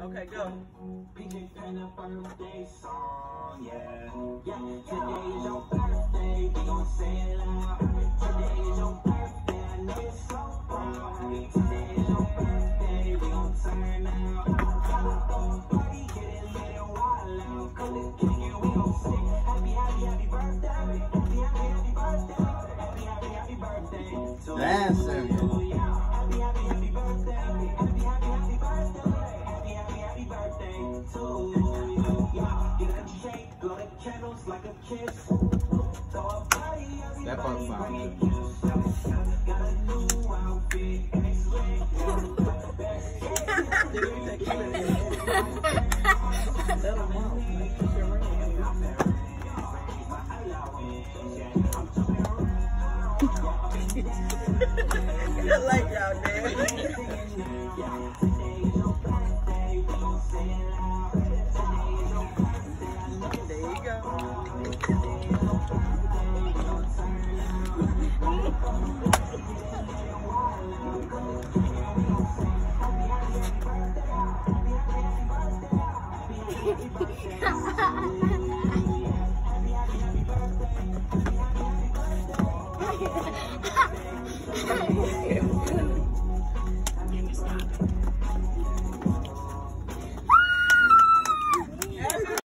Okay, go. PJ Panda birthday song, yeah. Yeah, today is your birthday, we gon' say it loud. Today is your birthday, I know you're so proud. Today is your birthday, we gon' turn out. Party, get it lit and wild out. Cause it's king and we gon' sing happy, happy, happy birthday. Happy, happy, happy birthday. Happy, happy, happy birthday. That's it. A kid who's got a new outfit, X-ray. Like y'all, man. you go.